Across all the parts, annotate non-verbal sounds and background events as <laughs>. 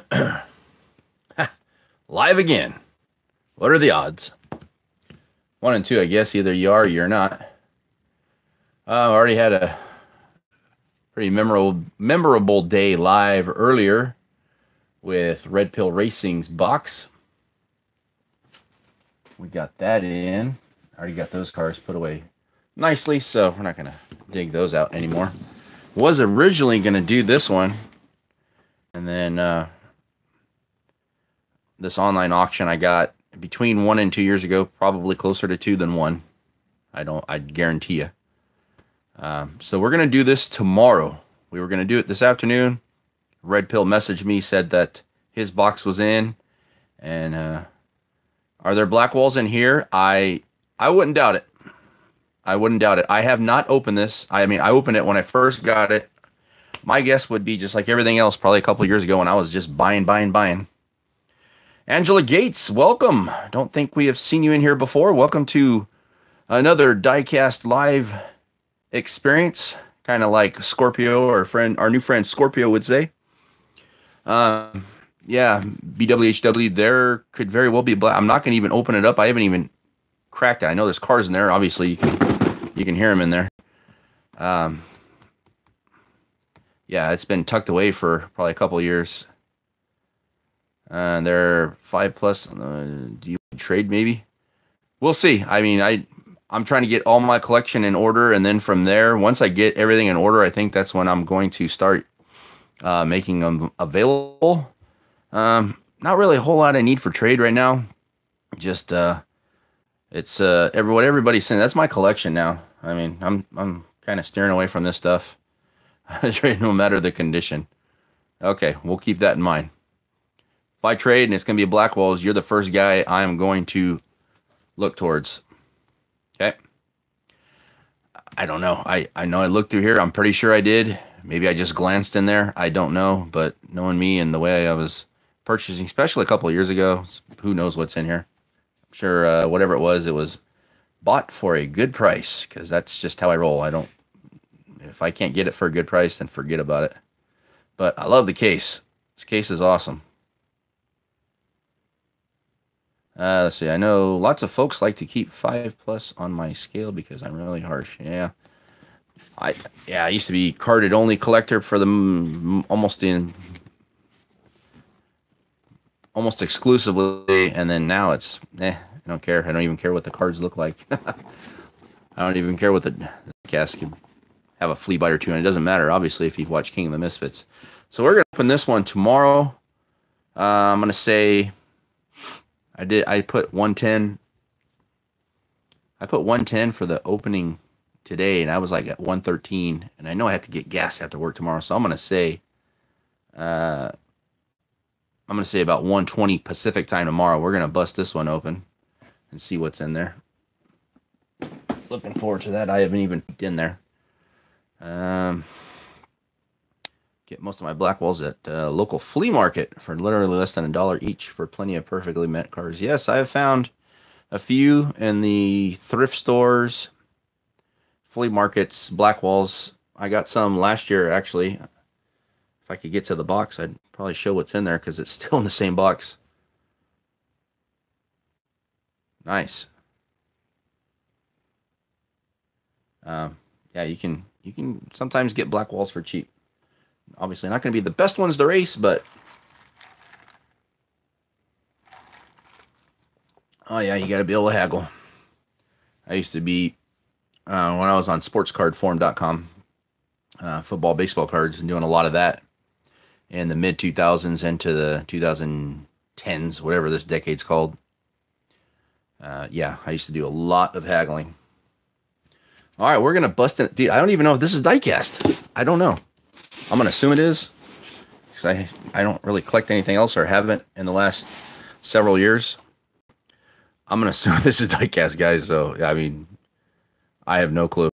<coughs> Live again. What are the odds? One and two, I guess. Either you are or you're not. Uh, I already had a pretty memorable memorable day live earlier with Red Pill Racing's box. We got that in. I already got those cars put away nicely, so we're not gonna dig those out anymore. Was originally gonna do this one, and then uh, this online auction I got between one and two years ago, probably closer to two than one. I don't. I guarantee you. Um, so we're gonna do this tomorrow. We were gonna do it this afternoon. Red Pill messaged me said that his box was in, and uh, are there black walls in here? I I wouldn't doubt it. I wouldn't doubt it. I have not opened this. I mean, I opened it when I first got it. My guess would be just like everything else, probably a couple years ago when I was just buying, buying, buying. Angela Gates, welcome. Don't think we have seen you in here before. Welcome to another Diecast live experience, kind of like Scorpio, or friend, our new friend Scorpio would say. Um, yeah, BWHW. There could very well be black. I'm not going to even open it up. I haven't even cracked it. I know there's cars in there. Obviously, you can you can hear them in there. Um, yeah, it's been tucked away for probably a couple years. And uh, they're five plus. Uh, do you trade maybe? We'll see. I mean, I I'm trying to get all my collection in order, and then from there, once I get everything in order, I think that's when I'm going to start uh, making them available. Um, not really a whole lot of need for trade right now. Just uh, it's uh, every what everybody's saying. That's my collection now. I mean, I'm I'm kind of steering away from this stuff. <laughs> no matter the condition. Okay, we'll keep that in mind. I trade and it's going to be black walls, you're the first guy I am going to look towards. Okay. I don't know. I, I know I looked through here. I'm pretty sure I did. Maybe I just glanced in there. I don't know. But knowing me and the way I was purchasing, especially a couple years ago, who knows what's in here. I'm sure uh, whatever it was, it was bought for a good price because that's just how I roll. I don't, if I can't get it for a good price, then forget about it. But I love the case. This case is awesome. Uh, let's see. I know lots of folks like to keep five plus on my scale because I'm really harsh. Yeah. I yeah, I used to be carded only collector for them almost in almost exclusively, and then now it's eh. I don't care. I don't even care what the cards look like. <laughs> I don't even care what the, the cast could have a flea bite or two, and it doesn't matter. Obviously, if you've watched King of the Misfits, so we're gonna open this one tomorrow. Uh, I'm gonna say I did. I put 110. I put 110 for the opening today, and I was like at 113. And I know I have to get gas after work tomorrow, so I'm gonna say, uh, I'm gonna say about 120 Pacific time tomorrow. We're gonna bust this one open and see what's in there. Looking forward to that. I haven't even in there. Um, Get most of my black walls at uh, local flea market for literally less than a dollar each for plenty of perfectly mint cars. Yes, I have found a few in the thrift stores, flea markets, black walls. I got some last year actually. If I could get to the box, I'd probably show what's in there because it's <laughs> still in the same box. Nice. Um, yeah, you can you can sometimes get black walls for cheap. Obviously, not going to be the best ones to race, but oh yeah, you got to be able to haggle. I used to be uh, when I was on SportsCardForum.com, uh, football, baseball cards, and doing a lot of that in the mid 2000s into the 2010s, whatever this decade's called. Uh, yeah, I used to do a lot of haggling. All right, we're gonna bust it, dude. I don't even know if this is diecast. I don't know. I'm gonna assume it is because I I don't really collect anything else or haven't in the last several years. I'm gonna <laughs> assume this is diecast, guys. So I mean, I have no clue.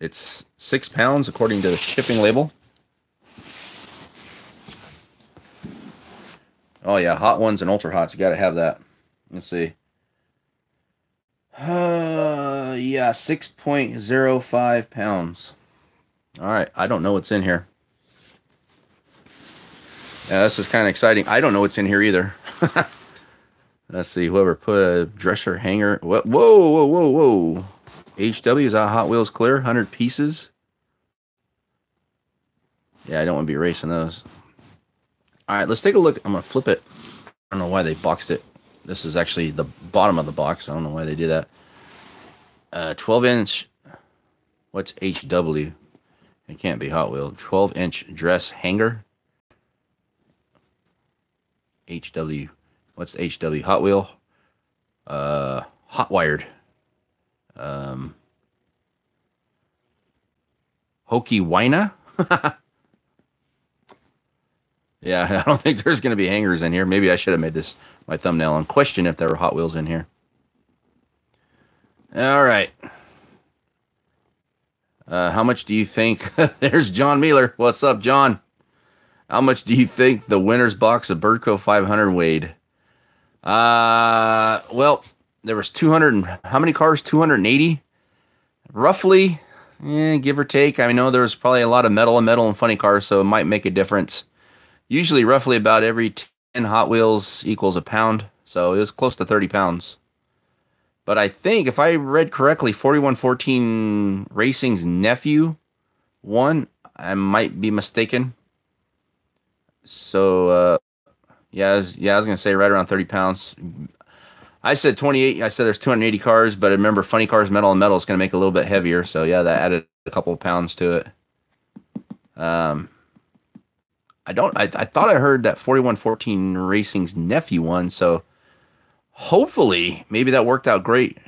It's six pounds according to the shipping label. Oh yeah, hot ones and ultra hots. You got to have that. Let's see. Uh, yeah, six point zero five pounds. All right, I don't know what's in here. Yeah, this is kind of exciting. I don't know what's in here either. <laughs> Let's see. Whoever put a dresser hanger. What? Whoa, whoa, whoa, whoa. HW is that Hot Wheels clear? 100 pieces. Yeah, I don't want to be erasing those. All right, let's take a look. I'm going to flip it. I don't know why they boxed it. This is actually the bottom of the box. I don't know why they did that. Uh, 12 inch. What's HW? It can't be Hot Wheel. 12 inch dress hanger. HW. What's HW? Hot Wheel. Uh, hot wired. Um, Hokey Wina. <laughs> yeah, I don't think there's going to be hangers in here. Maybe I should have made this my thumbnail and question if there were Hot Wheels in here. All right. Uh, how much do you think? <laughs> There's John Mealer. What's up, John? How much do you think the winner's box of Birdco 500 weighed? Uh, well, there was 200. How many cars? 280, roughly, eh, give or take. I know there was probably a lot of metal and metal and funny cars, so it might make a difference. Usually, roughly about every 10 Hot Wheels equals a pound, so it was close to 30 pounds. But I think if I read correctly, 4114 Racing's nephew won. I might be mistaken. So uh, yeah, was, yeah, I was gonna say right around 30 pounds. I said 28. I said there's 280 cars, but I remember funny cars, metal and metal is gonna make it a little bit heavier. So yeah, that added a couple of pounds to it. Um, I don't. I, I thought I heard that 4114 Racing's nephew won. So hopefully, maybe that worked out great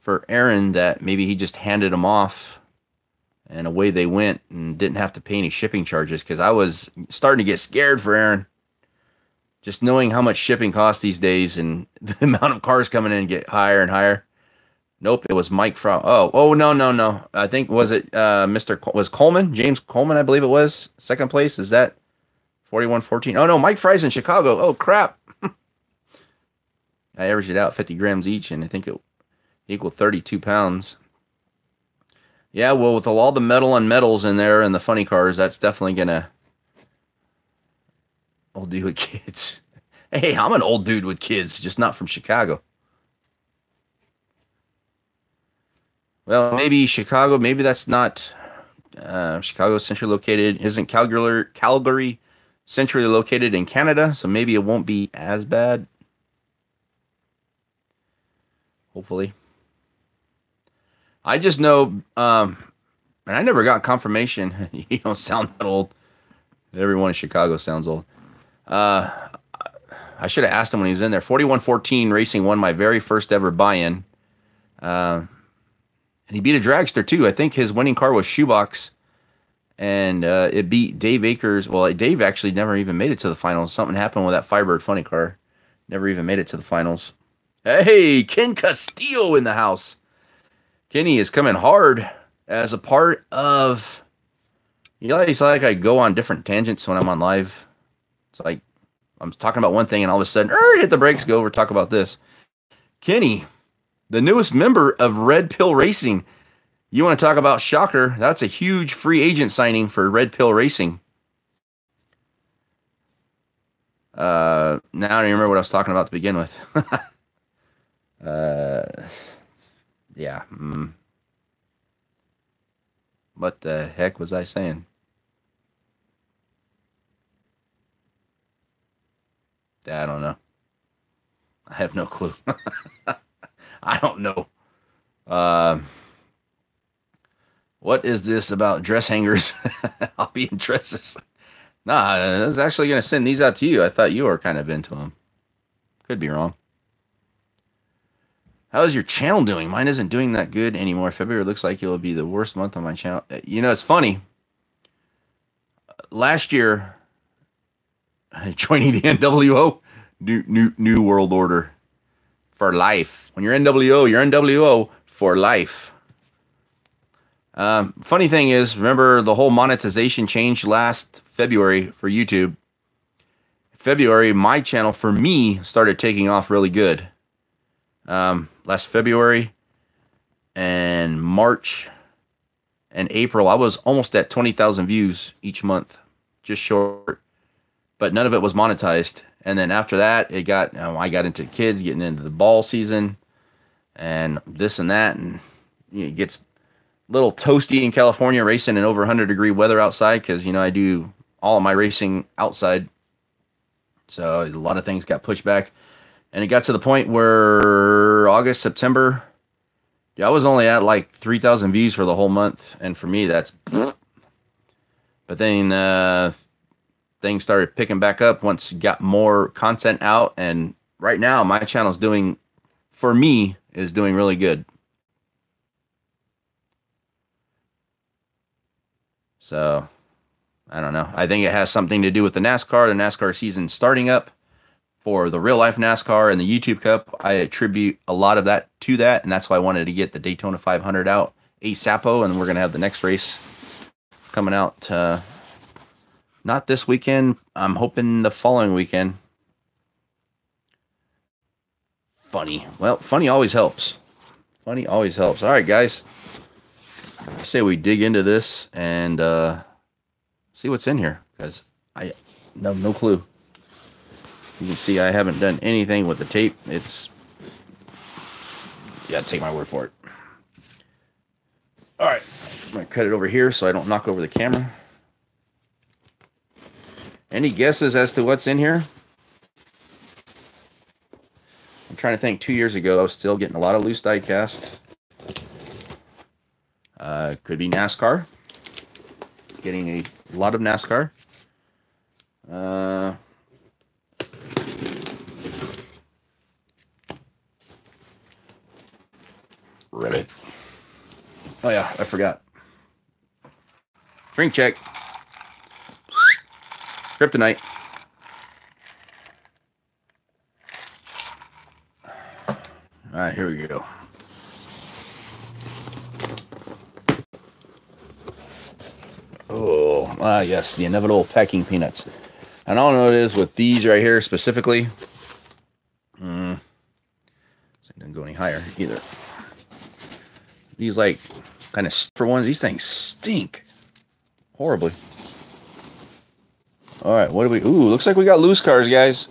for Aaron. That maybe he just handed him off, and away they went, and didn't have to pay any shipping charges. Because I was starting to get scared for Aaron, just knowing how much shipping costs these days, and <laughs> the amount of cars coming in get higher and higher. Nope, it was Mike from. Oh, oh no, no, no. I think was it uh, Mr. Was Coleman, James Coleman, I believe it was second place. Is that forty one fourteen? Oh no, Mike Fry's in Chicago. Oh crap. <laughs> I averaged it out 50 grams each, and I think it equaled 32 pounds. Yeah, well, with all the metal and metals in there and the funny cars, that's definitely gonna old dude with kids. <laughs> Hey, I'm an old dude with kids, just not from Chicago. Well, maybe Chicago. Maybe that's not uh, Chicago centrally located. Isn't Calgary Calgary centrally located in Canada? So maybe it won't be as bad. Hopefully, I just know, um, and I never got confirmation. <laughs> you don't sound that old. Everyone in Chicago sounds old. Uh, I should have asked him when he was in there. Forty-one fourteen Racing won my very first ever buy-in. Uh, and he beat a dragster too. I think his winning car was Shoebox, and uh, it beat Dave Akers. Well, Dave actually never even made it to the finals. Something happened with that Firebird funny car. Never even made it to the finals. Hey, Ken Castillo in the house. Kenny is coming hard as a part of. You know, it's like I go on different tangents when I'm on live. It's like I'm talking about one thing, and all of a sudden, er, hit the brakes, go over, talk about this. Kenny, the newest member of Red Pill Racing. You want to talk about shocker? That's a huge free agent signing for Red Pill Racing. Uh, now I don't remember what I was talking about to begin with. <laughs> uh, yeah. Mm. What the heck was I saying? I don't know. I have no clue. <laughs> I don't know. Uh, what is this about dress hangers? <laughs> I'll be in dresses. Nah, I was actually going to send these out to you. I thought you were kind of into them. Could be wrong. How's your channel doing? Mine isn't doing that good anymore. February looks like it'll be the worst month on my channel. You know, it's funny. Last year, <laughs> joining the <laughs> NWO, new new new world order for life. When you're NWO, you're NWO for life. Um, funny thing is, remember the whole monetization changed last February for YouTube. February, my channel for me started taking off really good. Um, last February and March and April, I was almost at 20,000 views each month, just short. but none of it was monetized. And then after that, it got you know, I got into kids getting into the ball season, and this and that, and you know, it gets a little toasty in California racing in over 100 degree weather outside because you know I do all of my racing outside. So a lot of things got pushed back, and it got to the point where August, September, yeah, I was only at like 3,000 views for the whole month, and for me that's. <sniffs> But then uh, things started picking back up once got more content out, and right now my channel's doing, for me, is doing really good. So I don't know. I think it has something to do with the NASCAR, the NASCAR season starting up for the real life NASCAR and the YouTube Cup. I attribute a lot of that to that, and that's why I wanted to get the Daytona 500 out ASAPO, and we're gonna have the next race coming out. Uh, not this weekend. I'm hoping the following weekend. Funny. Well, funny always helps. Funny always helps. All right, guys. I say we dig into this and uh, see what's in here because I no no clue. You can see I haven't done anything with the tape. It's yeah, take my word for it. All right, I'm gonna cut it over here so I don't knock over the camera. Any guesses as to what's in here? I'm trying to think. Two years ago, I was still getting a lot of loose die cast. Uh, could be NASCAR. Getting a lot of NASCAR. Uh, Ribbit. Oh yeah, I forgot. Drink check. Kryptonite. All right, here we go. Oh, ah, yes, the inevitable packing peanuts. And I don't know what it is with these right here specifically. Mm, didn't go any higher either. These like kind of for ones. These things stink horribly. All right, what do we? Ooh, looks like we got loose cars, guys.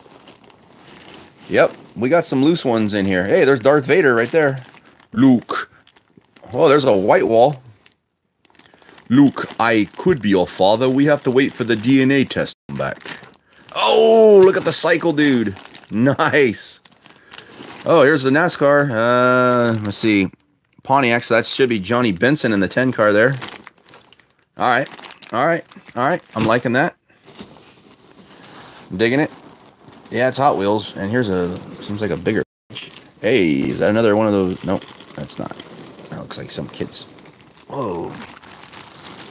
Yep, we got some loose ones in here. Hey, there's Darth Vader right there. Luke. Oh, there's a white wall. Luke, I could be your father. We have to wait for the DNA test back. Oh, look at the cycle, dude. <laughs> Nice. Oh, here's the NASCAR. Uh, let's see. Pontiac, so that should be Johnny Benson in the 10 car there. All right. All right. All right. I'm liking that. I'm digging it. Yeah, it's Hot Wheels. And here's a, seems like a bigger. Hey, is that another one of those? Nope, that's not. That looks like some kids. Whoa.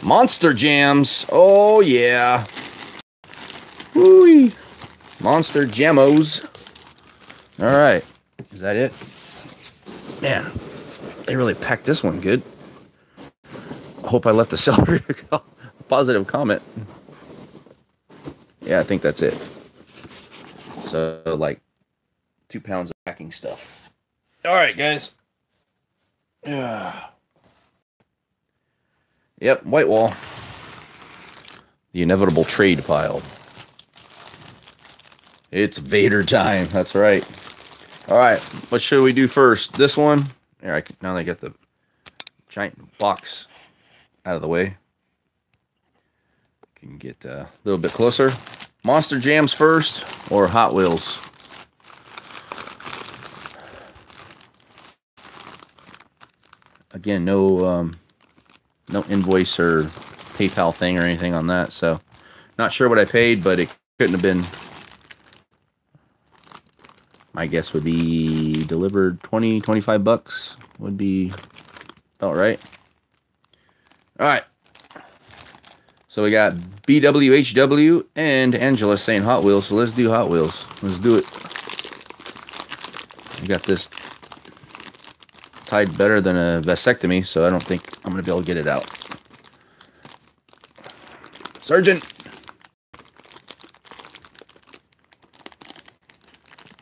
Monster Jams. Oh, yeah. Woo Monster Jamos. All right. Is that it? Man, they really packed this one good. I hope I left the <laughs> seller a positive comment. Yeah, I think that's it. So, like, two pounds of packing stuff. All right, guys. Yeah. <sighs> Yep, white wall. The inevitable trade pile. It's Vader time. That's right. All right, what should we do first? This one. Here, I can, now I get the giant box out of the way. Can get a little bit closer. Monster Jams first or Hot Wheels? Again, no um, no invoice or PayPal thing or anything on that. So, not sure what I paid, but it couldn't have been. My guess would be delivered 20, 25 bucks would be about right. All right. So we got BWHW and Angela saying Hot Wheels. So let's do Hot Wheels. Let's do it. We got this tied better than a vasectomy, so I don't think I'm going to be able to get it out. Sergeant.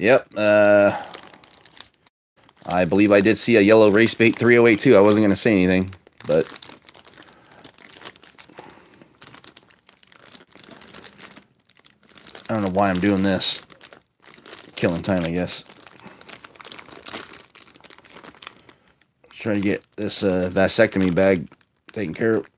Yep. Uh, I believe I did see a yellow race bait 3082. I wasn't going to say anything, but I don't know why I'm doing this. Killing time, I guess. Let's try to get this uh, vasectomy bag taken care of.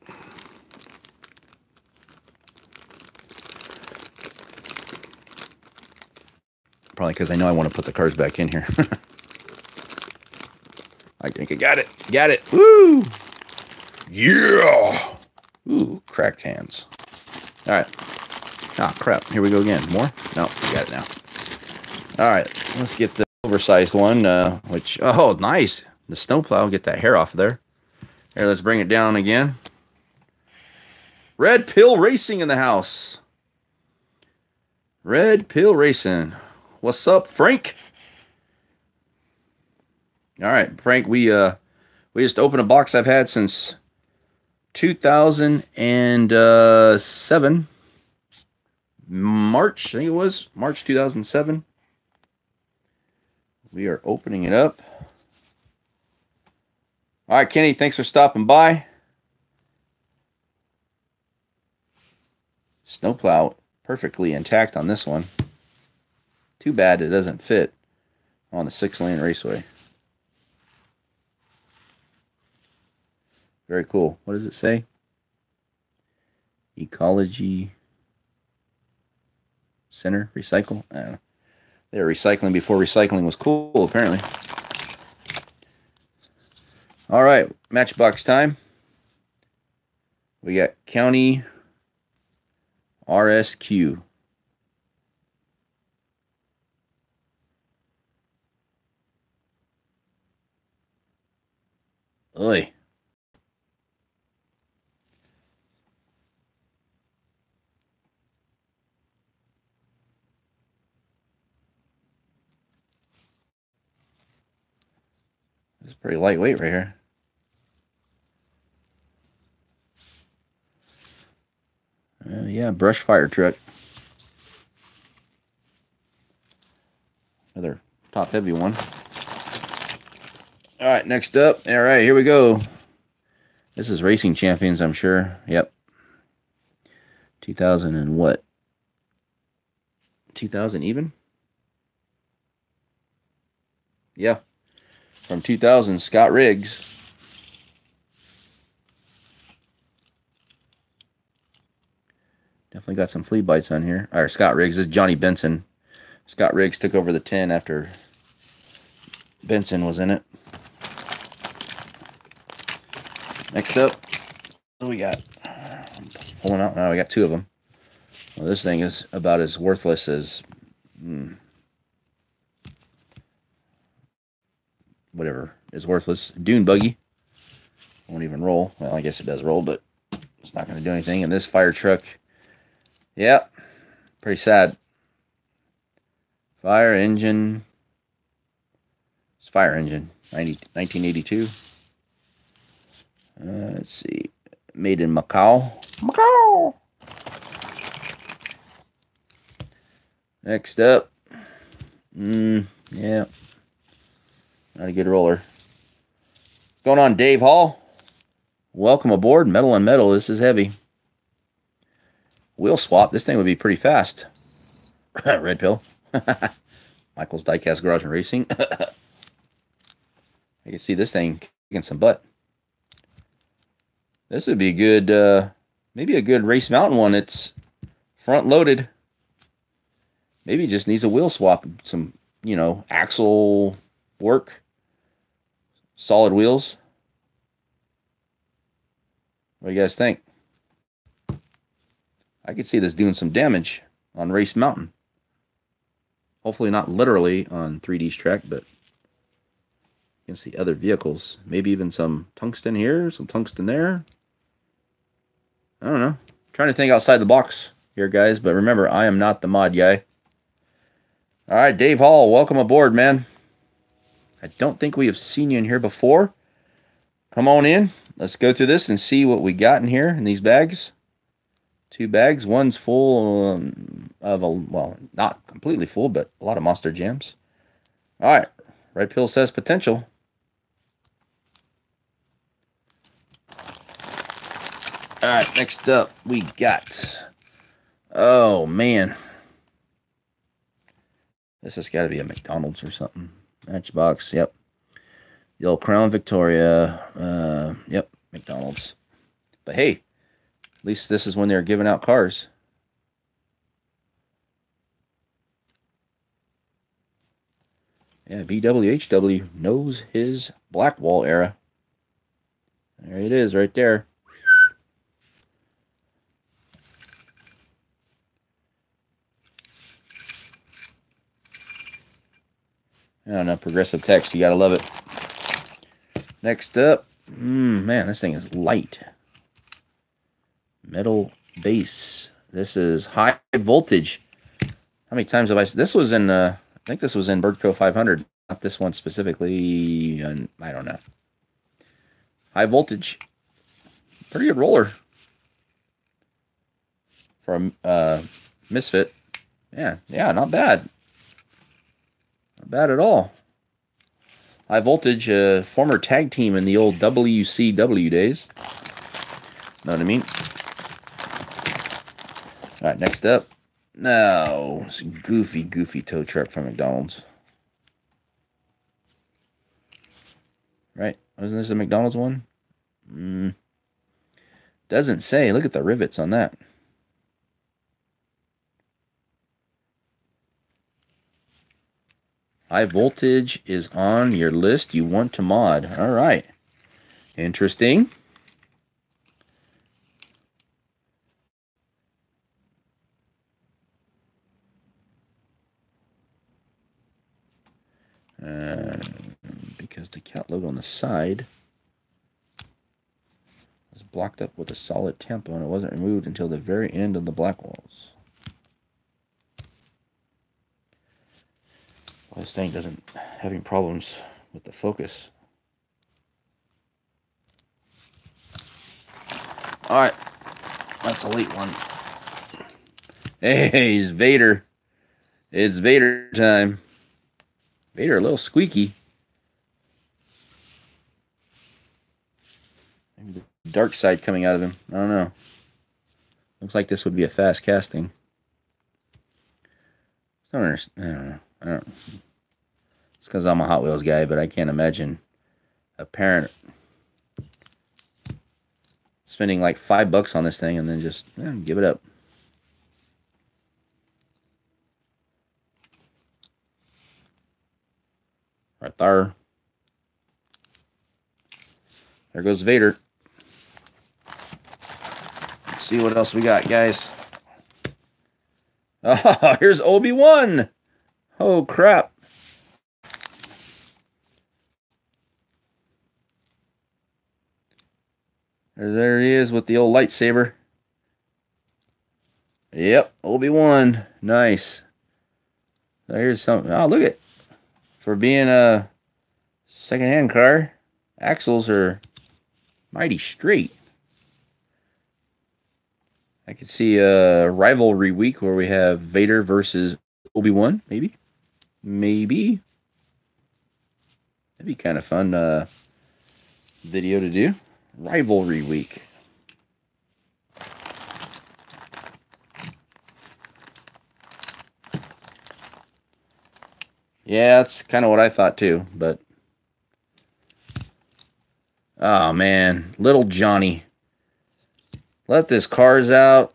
Probably because I know I want to put the cards back in here. <laughs> I think I got it. Got it. Woo! Yeah! Ooh, cracked hands. All right. Ah, crap. Here we go again. More? No, we got it now. All right. Let's get the oversized one, uh, which, oh, nice. The snowplow. Get that hair off of there. Here, let's bring it down again. Red Pill Racing in the house. Red Pill Racing. What's up, Frank? All right, Frank, we uh we just opened a box I've had since 2007 March, I think it was March 2007. We are opening it up. All right, Kenny, thanks for stopping by. Snowplow perfectly intact on this one. Too bad it doesn't fit on the six lane raceway. Very cool. What does it say? Ecology Center Recycle? I don't know. They were recycling before recycling was cool, apparently. All right, matchbox time. We got County RSQ. Oi. It's pretty lightweight right here. Uh, yeah, brush fire truck. Another top heavy one. All right, next up. All right, here we go. This is Racing Champions, I'm sure. Yep. 2000 and what? 2000 even? Yeah. From 2000, Scott Riggs. Definitely got some flea bites on here. All right, Scott Riggs. This is Johnny Benson. Scott Riggs took over the 10 after Benson was in it. Next up, what do we got? Pulling out. Now we got two of them. Well, this thing is about as worthless as hmm, whatever is worthless. Dune buggy won't even roll. Well, I guess it does roll, but it's not going to do anything. And this fire truck, yeah, pretty sad. Fire engine. It's fire engine, 90, 1982. Uh, let's see. Made in Macau. Macau! Next up. Mm, yeah. Not a good roller. What's going on, Dave Hall? Welcome aboard. Metal on metal. This is heavy. Wheel swap. This thing would be pretty fast. <laughs> Red pill. <laughs> Michael's Diecast Garage and Racing. <laughs> I can see this thing kicking some butt. This would be a good, uh, maybe a good Race Mountain one. It's front loaded. Maybe just needs a wheel swap, some, you know, axle work, solid wheels. What do you guys think? I could see this doing some damage on Race Mountain. Hopefully not literally on 3D's track, but you can see other vehicles. Maybe even some tungsten here, some tungsten there. I don't know. I'm trying to think outside the box here, guys. But remember, I am not the mod guy. All right, Dave Hall, welcome aboard, man. I don't think we have seen you in here before. Come on in. Let's go through this and see what we got in here in these bags. Two bags. One's full um, of a, well, not completely full, but a lot of Monster Jams. All right. Red Pill says potential. All right, next up we got. Oh man, This has got to be a McDonald's or something. Matchbox, yep. The old Crown Victoria, uh, yep, McDonald's. But hey, at least this is when they're giving out cars. Yeah, BWHW knows his Blackwall era. There it is right there. I don't know, progressive text. You got to love it. Next up, mm, man, this thing is light. Metal base. This is high voltage. How many times have I... This was in... Uh, I think this was in Birdco 500. Not this one specifically. I don't know. High voltage. Pretty good roller. For a uh, misfit. Yeah, yeah, not bad. Not bad at all. High voltage, uh, former tag team in the old WCW days. Know what I mean? All right, next up. No, it's goofy, goofy tow truck from McDonald's. Right? Wasn't this a McDonald's one? Mm. Doesn't say. Look at the rivets on that. High voltage is on your list you want to mod. All right. Interesting. Uh, because the cat logo on the side was blocked up with a solid tempo and it wasn't removed until the very end of the black walls. Well, this thing doesn't having problems with the focus. All right, that's a late one. Hey, it's Vader. It's Vader time. Vader a little squeaky. Maybe the dark side coming out of him. I don't know. Looks like this would be a fast casting. I don't. I don't know. It's because I'm a Hot Wheels guy, but I can't imagine a parent spending like five bucks on this thing and then just give it up. Right there. There goes Vader. Let's see what else we got, guys. Oh, <laughs> here's Obi-Wan. Oh, crap. There he is with the old lightsaber. Yep, Obi-Wan. Nice. Here's something. Oh, look at for being a secondhand car. Axles are mighty straight. I could see a rivalry week where we have Vader versus Obi-Wan, maybe. Maybe. That'd be kind of fun uh, video to do. Rivalry week. Yeah, that's kind of what I thought too, but oh man, little Johnny Let this cars out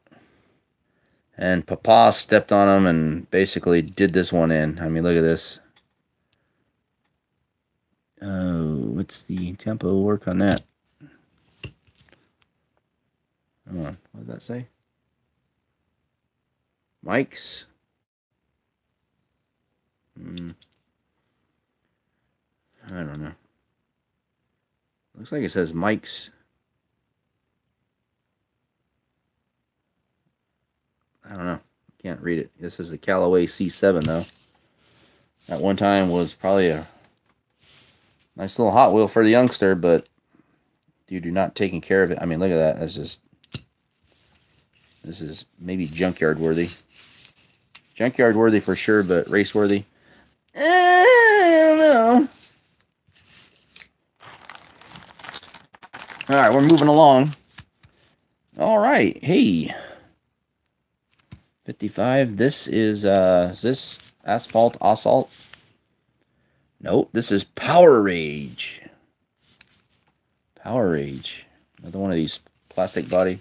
and Papa stepped on him and basically did this one in. I mean, look at this. Oh, what's the tempo work on that? Come on, what does that say? Mics. Hmm. I don't know. Looks like it says Mike's. I don't know. Can't read it. This is the Callaway C7 though. At one time was probably a nice little Hot Wheel for the youngster, but dude, you do not taking care of it. I mean, look at that. That's just this is maybe junkyard worthy. Junkyard worthy for sure, but race worthy. Eh, I don't know. All right, we're moving along. All right, hey. 55. This is, uh, is this Asphalt, assault. Nope, this is Power Rage. Power Rage. Another one of these plastic body.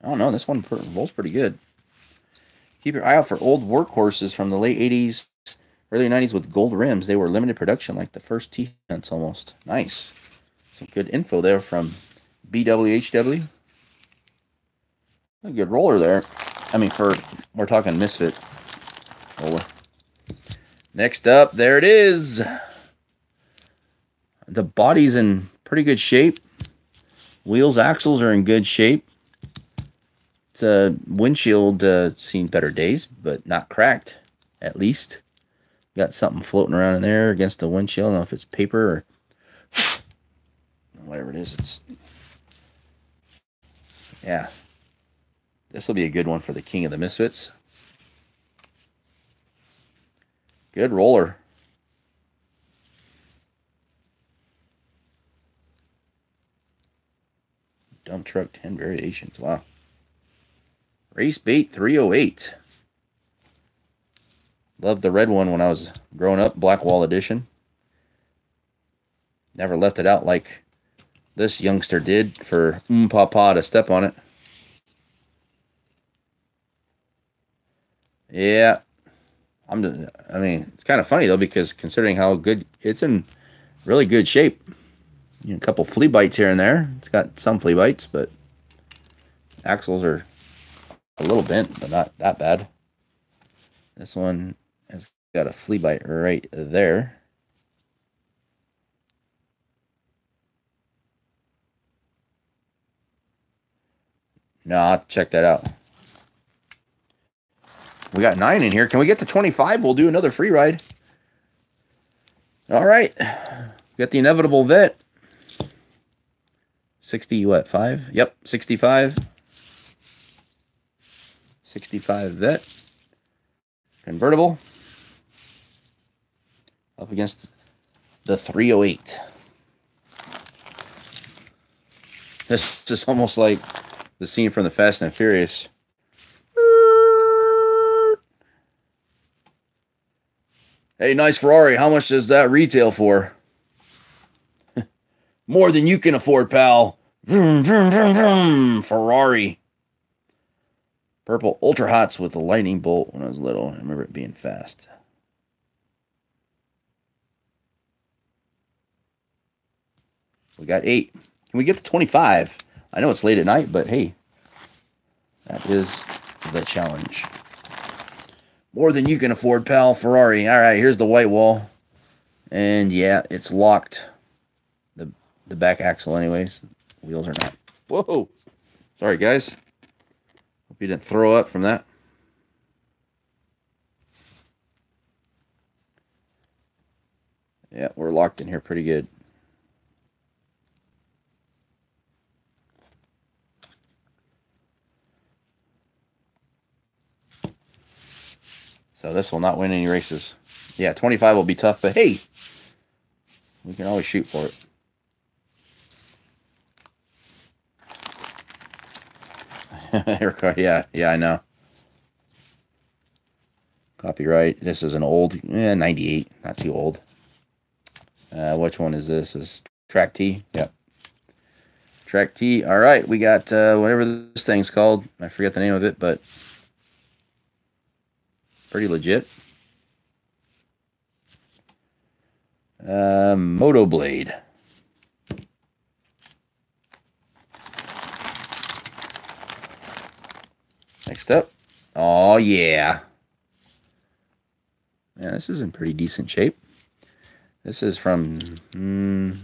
I don't know. This one rolls pretty good. Keep your eye out for old workhorses from the late 80s, early 90s with gold rims. They were limited production, like the first T Hunts almost. Nice. Some good info there from BWHW. A good roller there. I mean, for we're talking Misfit roller. Next up, there it is. The body's in pretty good shape. Wheels, axles are in good shape. It's a windshield uh, seen better days, but not cracked, at least. Got something floating around in there against the windshield. I don't know if it's paper or whatever it is. It's yeah. This will be a good one for the King of the Misfits. Good roller. Dump truck 10 variations. Wow. Race Bait 308. Loved the red one when I was growing up, Black Wall Edition. Never left it out like this youngster did for mm Papa to step on it. Yeah. I'm just, I mean, it's kind of funny though because considering how good it's in really good shape. You know, a couple flea bites here and there. It's got some flea bites, but axles are a little bent, but not that bad. This one has got a flea bite right there. No, I'll check that out. We got nine in here. Can we get to 25? We'll do another free ride. All right. Got the inevitable vet. 60, what, 5? Yep, 65. 65 vet. Convertible. Up against the 308. This is almost like the scene from the Fast and Furious. Hey, nice Ferrari. How much does that retail for? <laughs> More than you can afford, pal. Vroom, vroom, vroom, vroom. Ferrari. Purple Ultra Hots with the lightning bolt when I was little. I remember it being fast. We got eight. Can we get to 25? I know it's late at night, but hey, that is the challenge. More than you can afford, pal. Ferrari. All right, here's the white wall. And yeah, it's locked. The the back axle anyways. Wheels are not. Whoa. Sorry, guys. Hope you didn't throw up from that. Yeah, we're locked in here pretty good. So this will not win any races. Yeah, 25 will be tough, but hey, we can always shoot for it. <laughs> yeah, yeah, I know. Copyright. This is an old, yeah, 98. Not too old. Uh, which one is this? Is track T? Yep. Track T. All right, we got uh, whatever this thing's called. I forget the name of it, but Pretty legit. Uh, Moto Blade. Next up. Oh, yeah. Yeah, this is in pretty decent shape. This is from, mm,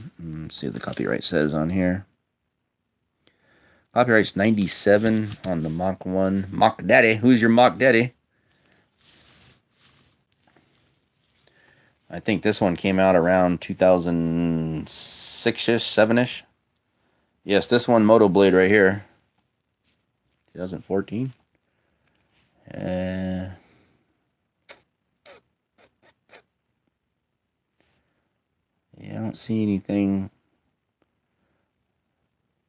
let's see what the copyright says on here. Copyright's 97 on the Mach 1. Mach Daddy. Who's your Mach Daddy? I think this one came out around 2006 ish, 7 ish. Yes, this one, Moto Blade, right here. 2014. Uh, yeah, I don't see anything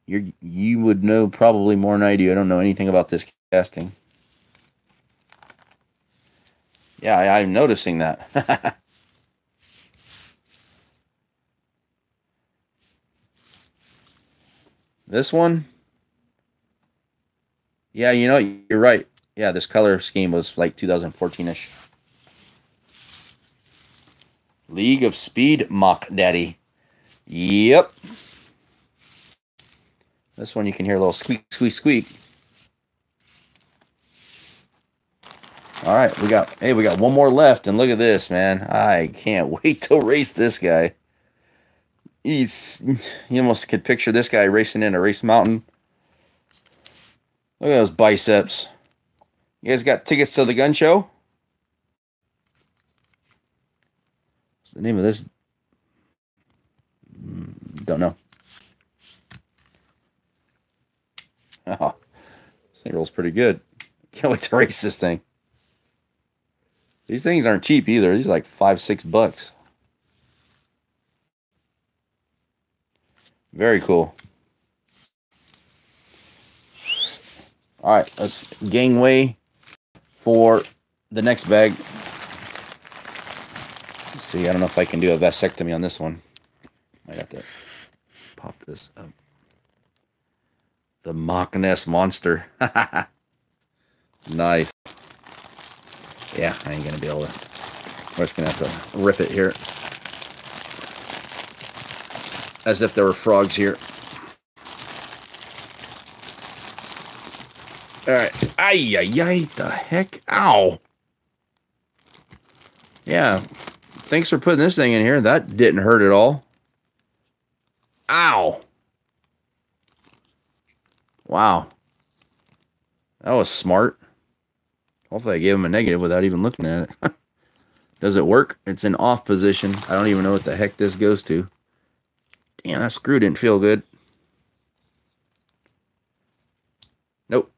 You you would know probably more than I do. I don't know anything about this casting. Yeah, I, I'm noticing that. <laughs> this one. Yeah, you know, you're right. Yeah, this color scheme was like 2014-ish. League of Speed Mock Daddy. Yep. This one you can hear a little squeak, squeak, squeak. All right, we got hey, we got one more left, and look at this, man. I can't <laughs> wait to race this guy. He's you almost could picture this guy racing in a race mountain. Look at those biceps. You guys got tickets to the gun show? What's the name of this? Mm, don't know. Oh, <laughs> this thing rolls pretty good. <laughs> Can't wait to race this thing. These things aren't cheap either. These are like five, six bucks. Very cool. All right, let's gangway for the next bag. Let's see, I don't know if I can do a vasectomy on this one. Might have to pop this up. The Mach Ness Monster. <laughs> nice. Yeah, I ain't gonna be able to. We're just gonna have to rip it here. As if there were frogs here. Alright. Ay, ay, ay, the heck? Ow. Yeah. Thanks for putting this thing in here. That didn't hurt at all. Ow. Wow. That was smart. Hopefully I gave him a negative without even looking at it. <laughs> Does it work? It's in off position. I don't even know what the heck this goes to. Damn, that screw didn't feel good. Nope.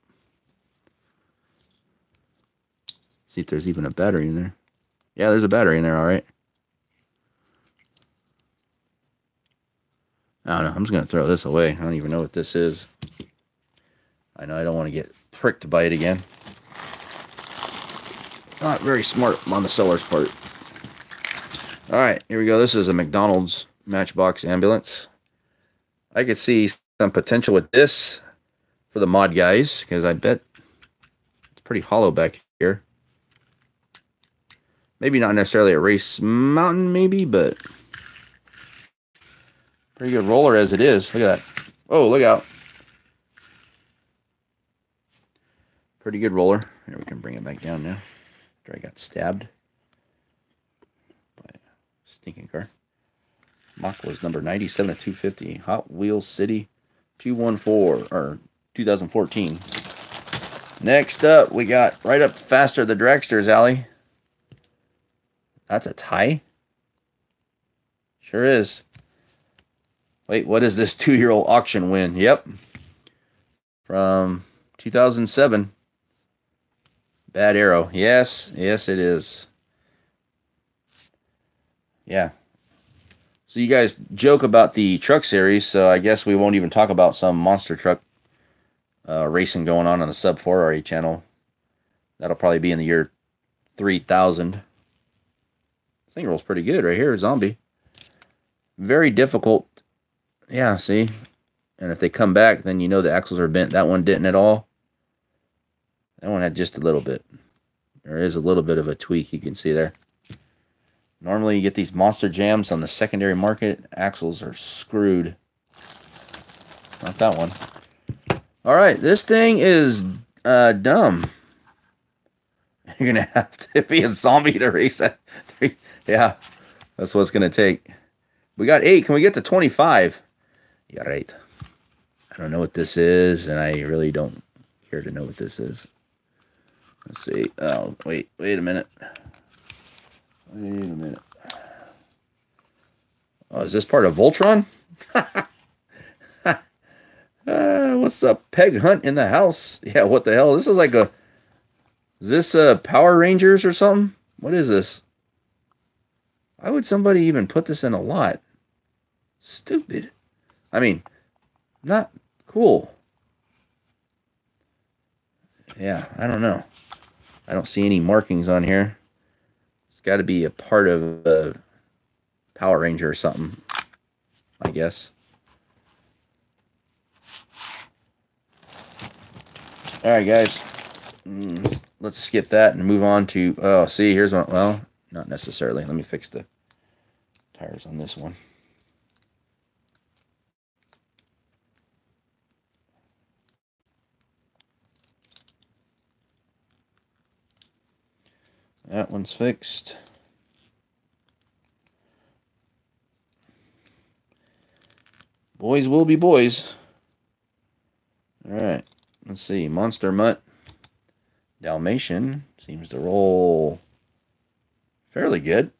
See if there's even a battery in there. Yeah, there's a battery in there, all right. I don't know. I'm just going to throw this away. I don't even know what this is. I know I don't want to get pricked by it again. Not very smart on the seller's part. All right, here we go. This is a McDonald's Matchbox ambulance. I could see some potential with this for the mod guys because I bet it's pretty hollow back here. Maybe not necessarily a race mountain, maybe, but pretty good roller as it is. Look at that. Oh, look out. Pretty good roller. Here, we can bring it back down now after I got stabbed by a stinking car. Mach was number 97 at 250. Hot Wheels City 214 or 2014. Next up, we got right up faster the dragsters alley. That's a tie. Sure is. Wait, what is this <laughs> two-year-old auction win? Yep. From 2007. Bad arrow. Yes, yes, it is. Yeah. So you guys joke about the truck series, so I guess we won't even talk about some monster truck uh, racing going on on the Sub 4RA channel. That'll probably be in the year 3000. This thing rolls pretty good right here, zombie. Very difficult. Yeah, see? And if they come back, then you know the axles are bent. That one didn't at all. That one had just a little bit. There is a little bit of a tweak you can see there. Normally you get these monster jams on the secondary market. Axles are screwed. Not that one. All right, this thing is uh, dumb. <laughs> You're going to have to be a zombie to race that. <laughs> yeah, that's what it's going to take. We got 8. Can we get to 25? Yeah, right. I don't know what this is, and I really don't care to know what this is. Let's see. Oh, wait, wait a minute. Wait a minute. Oh, is this part of Voltron? <laughs> uh, what's up, Peg Hunt in the house? Yeah, what the hell? This is like a. Is this uh, Power Rangers or something? What is this? Why would somebody even put this in a lot? Stupid. I mean, not Cool. Yeah, I don't know. I don't see any markings on here. Got to be a part of a Power Ranger or something, I guess. All right, guys. Mm, let's skip that and move on to, oh, see, here's one. Well, not necessarily. Let me fix the tires on this one. That one's fixed. Boys will be boys. All right. Let's see. Monster Mutt. Dalmatian seems to roll fairly good.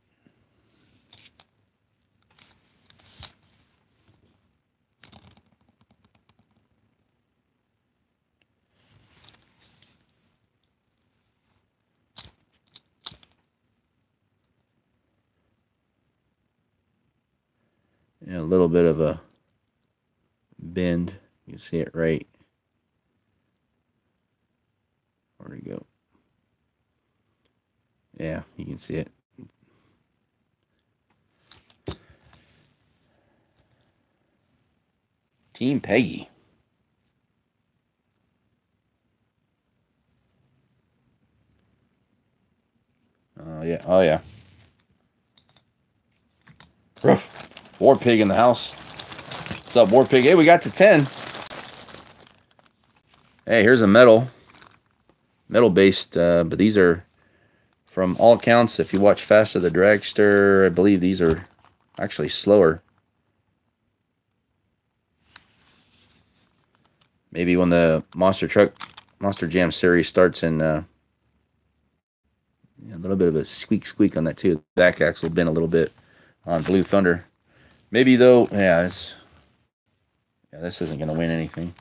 A little bit of a bend. You can see it right. Where'd go? Yeah, you can see it. Team Peggy. Oh, yeah. Oh, yeah. Ruff. War Pig in the house. What's up, War Pig? Hey, we got to 10. Hey, here's a metal. Metal based, uh, but these are from all accounts. If you watch Faster the Dragster, I believe these are actually slower. Maybe when the Monster Truck, Monster Jam series starts in uh, a little bit of a squeak squeak on that too. Back axle been a little bit on Blue Thunder. Maybe though, yeah, it's, yeah, this isn't going to win anything.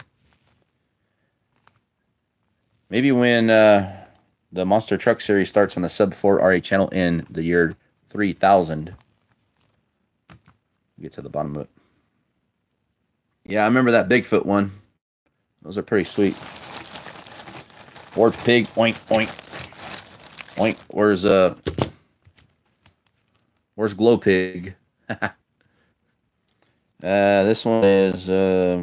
Maybe when uh, the Monster Truck series starts on the Sub 4 RA channel in the year 3000. Get to the bottom of it. Yeah, I remember that Bigfoot one. Those are pretty sweet. Or pig, oink, oink. Oink, where's, uh, where's Glow Pig? <laughs> uh, this one is, uh,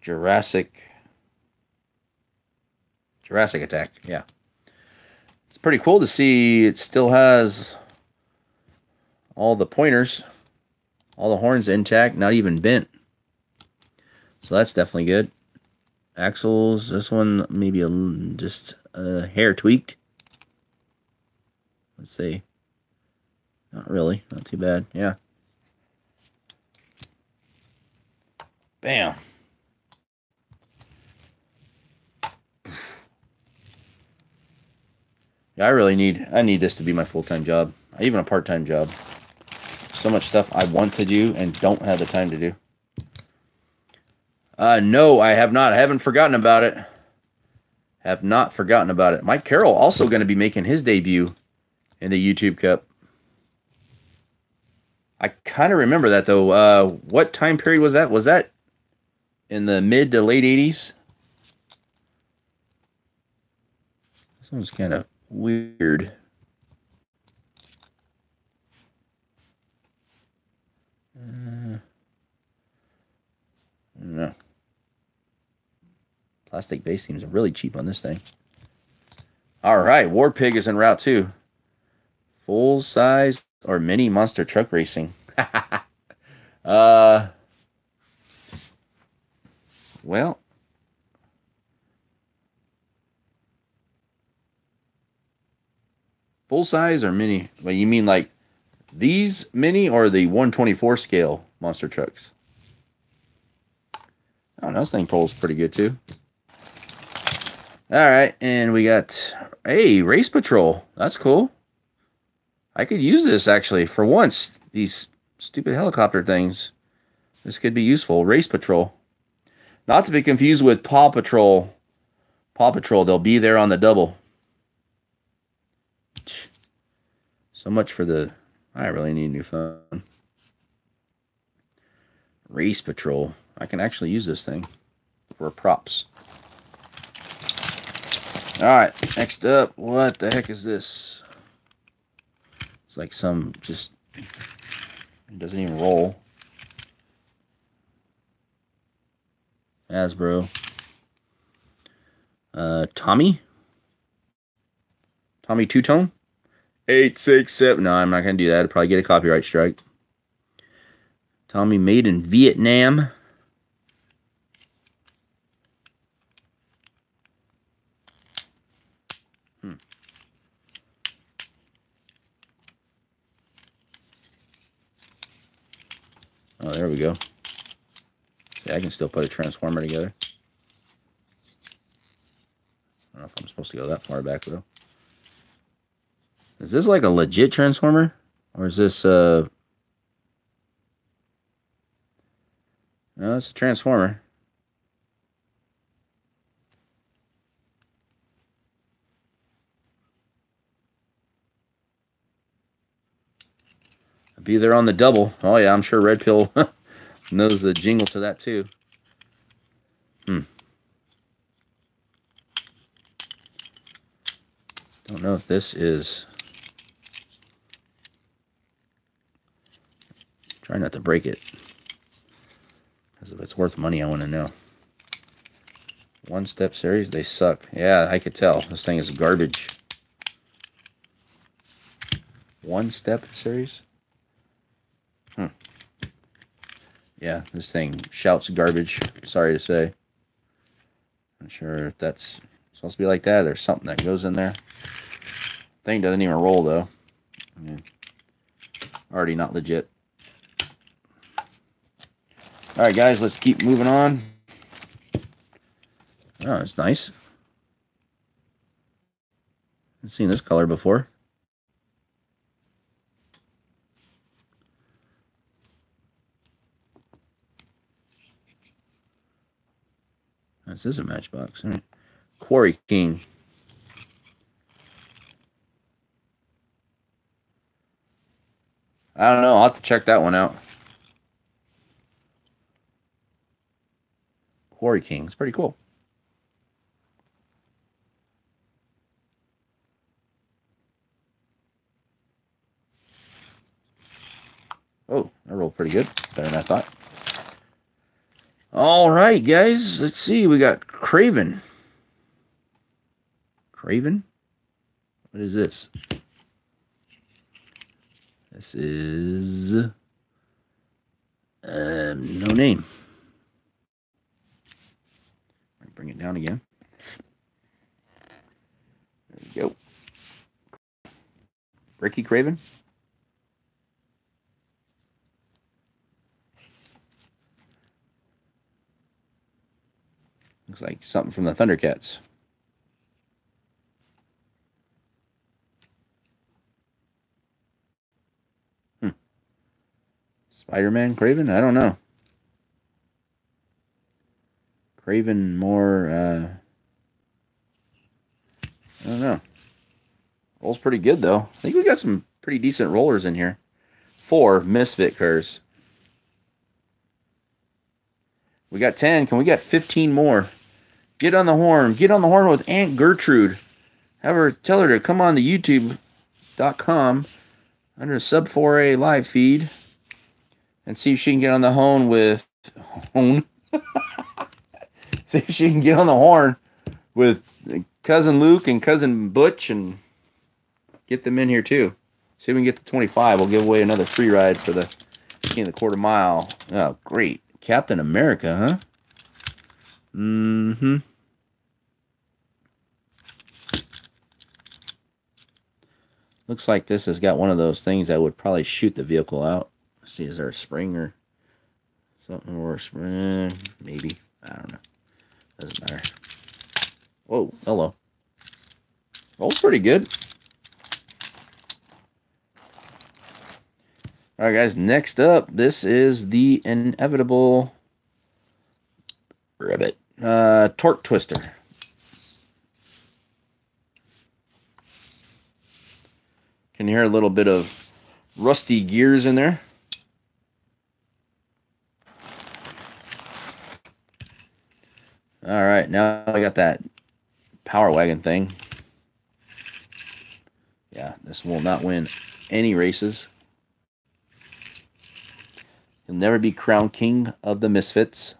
Jurassic, Jurassic Attack, yeah. It's pretty cool to see it still has all the pointers, all the horns intact, not even bent. So that's definitely good. Axles, this one maybe a, just a hair tweaked. Let's see. Not really. Not too bad. Yeah. Bam. Yeah, I really need I need this to be my full-time job. Even a part-time job. So much stuff I want to do and don't have the time to do. Uh no, I have not. I haven't forgotten about it. Have not forgotten about it. Mike Carroll also going to be making his debut in the YouTube Cup. I kind of remember that though. Uh, what time period was that? Was that in the mid to late 80s? This one's kind of weird. Uh, no. Plastic base seems really cheap on this thing. All right, War Pig is en route too. Full size or mini monster truck racing. <laughs> uh, well, full size or mini? Well, you mean like these mini or the 124 scale monster trucks? I don't know. This thing pulls pretty good too. All right, and we got hey race patrol. That's cool. I could use this actually for once. These stupid helicopter things. This could be useful. Race patrol. Not to be confused with Paw Patrol. Paw Patrol, they'll be there on the double. So much for the... I really need a new phone. Race Patrol. I can actually use this thing for props. All right, next up, what the heck is this? It's like some just, it doesn't even roll. Hasbro. Uh, Tommy? Tommy Tutone? 867. No, I'm not to do that. I'd probably get a copyright strike. Tommy made in Vietnam. Oh, there we go. I can still put a transformer together. I don't know if I'm supposed to go that far back, though. Is this like a legit transformer? Or is this, uh... No, it's a transformer. Be there on the double. Oh yeah, I'm sure Red Pill <laughs> knows the jingle to that too. Hmm. Don't know if this is Try not to break it. Because if it's worth money, I want to know. One step series, they suck. Yeah, I could tell. This thing is garbage. One step series? Hmm. Yeah, this thing shouts garbage. Sorry to say. I'm sure if that's supposed to be like that. There's something that goes in there. Thing doesn't even roll though. I mean, already not legit. All right, guys, let's keep moving on. Oh, it's nice. I've seen this color before. This is a matchbox. All right. Quarry King. I don't know. I'll have to check that one out. Quarry King. It's pretty cool. Oh, that rolled pretty good. Better than I thought. All right, guys. Let's see. We got Craven. Craven? What is this? This is um, no name bring it down again. There we go. Ricky Craven. Looks like something from the Thundercats. Hmm. Spider-Man Kraven? I don't know. Kraven more, uh, I don't know. Rolls pretty good, though. I think we got some pretty decent rollers in here. Four Misfit cars. We got 10. Can we get 15 more? Get on the horn. Get on the horn with Aunt Gertrude. Have her tell her to come on the YouTube.com under sub 4A live feed and see if she can get on the horn with hone. <laughs> see if she can get on the horn with cousin Luke and cousin Butch and get them in here too. See if we can get to 25. We'll give away another free ride for the in the quarter mile. Oh, great. Captain America, huh? Mm-hmm. Looks like this has got one of those things that would probably shoot the vehicle out. Let's see, is there a spring or something or a spring? Maybe. I don't know. Doesn't matter. Whoa, hello. Rolls pretty good. All right, guys. Next up, this is the inevitable ribbit uh, torque twister. Can hear a little bit of rusty gears in there. All right, now I got that power wagon thing. Yeah, this will not win any races. He'll never be crown king of the misfits.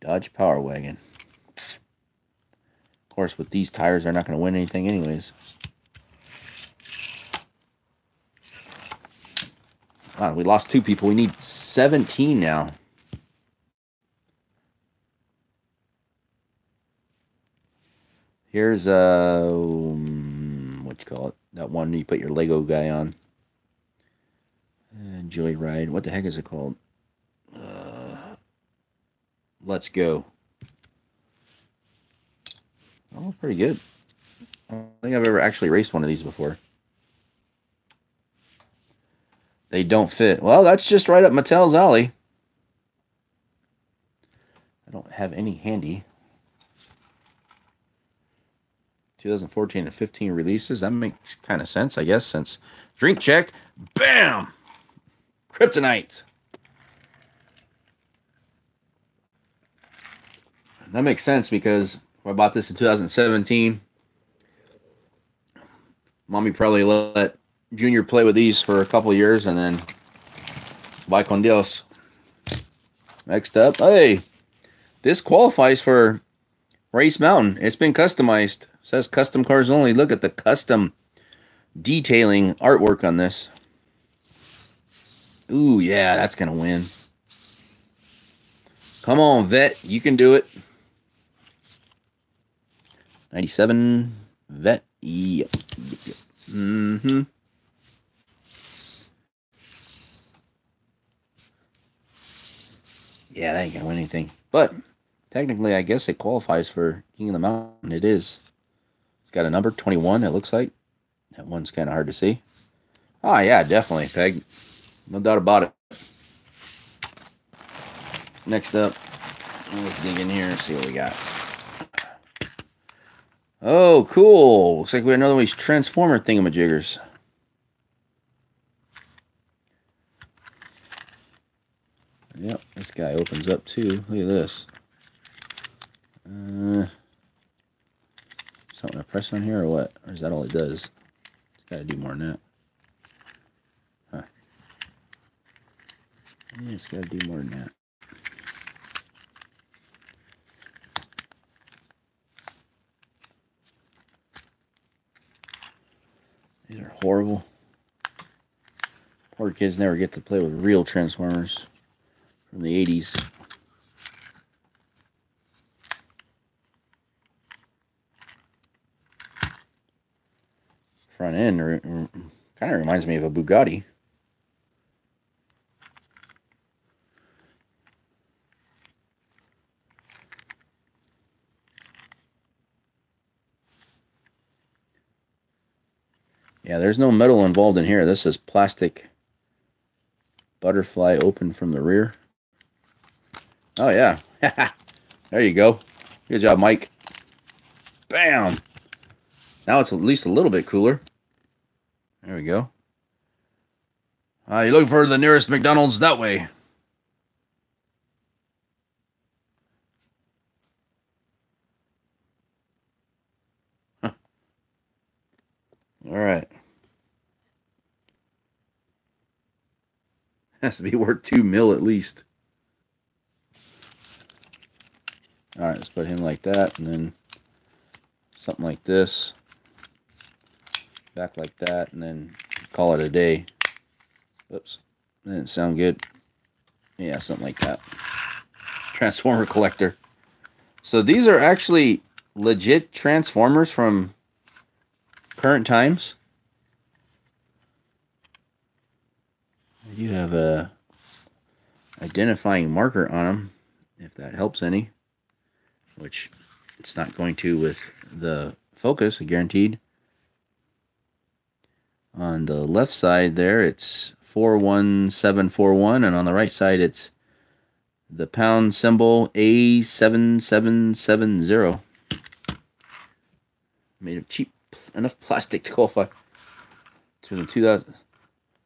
Dodge Power Wagon. Of course, with these tires, they're not going to win anything anyways. We lost two people. We need 17 now. Here's uh, um, what you call it? That one you put your Lego guy on. Uh, Joyride. What the heck is it called? Uh, let's go. Oh, pretty good. I don't think I've ever actually raced one of these before. They don't fit. Well, that's just right up Mattel's alley. I don't have any handy. 2014 and 15 releases. That makes kind of sense, I guess, since drink check. Bam! Kryptonite. That makes sense because I bought this in 2017. Mommy probably let Junior play with these for a couple years and then bye con Dios. Next up, hey, this qualifies for Race Mountain. It's been customized. It says custom cars only. Look at the custom detailing artwork on this. Ooh, yeah, that's going to win. Come on, vet. You can do it. 97 vet. Yep. yep. Mm-hmm. Yeah, that ain't gonna win anything. But technically, I guess it qualifies for King of the Mountain. It is. It's got a number 21. It looks like that one's kind of hard to see. Oh yeah, definitely, Peg. No doubt about it. Next up, let's dig in here and see what we got. Oh, cool. Looks like we have another one of these Transformer thingamajiggers. Yep, this guy opens up too. Look at this. Uh, something to press on here or what? Or is that all it does? It's got to do more than that. Huh. Yeah, it's got to do more than that. These are horrible. Poor kids never get to play with real Transformers from the 80s. Front end kind of reminds me of a Bugatti. Yeah, there's no metal involved in here. This is plastic butterfly open from the rear. Oh, yeah. <laughs> there you go. Good job, Mike. Bam. Now it's at least a little bit cooler. There we go. Uh, you looking for the nearest McDonald's that way. Huh. All right. <laughs> Has to be worth two mil at least. All right, let's put him like that, and then something like this. Back like that, and then call it a day. Oops, that didn't sound good. Yeah, something like that. Transformer collector. So these are actually legit Transformers from current times. You have a identifying marker on them, if that helps any which it's not going to with the focus, guaranteed. On the left side there, it's 41741, and on the right side, it's the pound symbol A7770. Made of cheap enough plastic to qualify to the 2000.